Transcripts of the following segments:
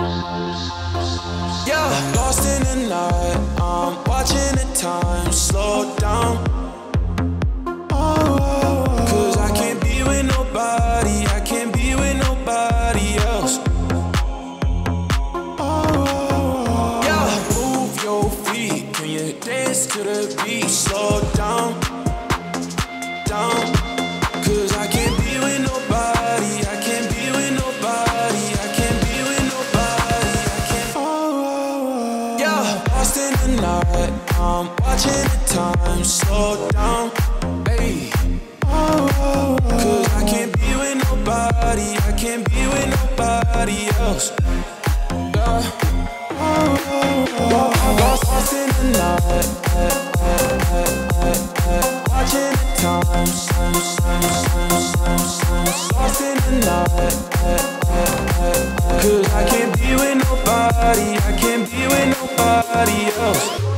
Yeah, lost in the night. I'm watching the time slow down. Cause I can't be with nobody. I can't be with nobody else. Yeah, move your feet. Can you dance to the beat? Slow the. I'm watching the time slow down. Hey. Cause I can't be with nobody. I can't be with nobody else. Yeah. Lost in the night. Watching the time. Lost in the night. Cause I can't be with nobody. I can't be with nobody else.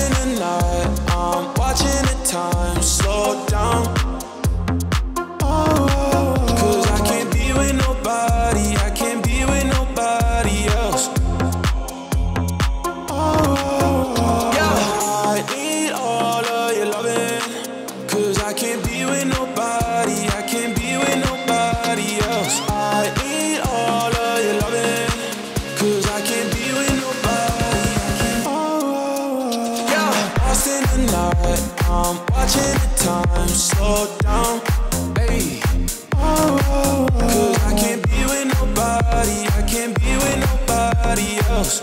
In the night. I'm watching the time slow down. Oh, Cause I can't be with nobody. I can't be with nobody else. Oh, yeah, I need all of your loving. Cause I can't be with nobody. I'm watching the time slow down. Hey, oh, cause I can't be with nobody, I can't be with nobody else.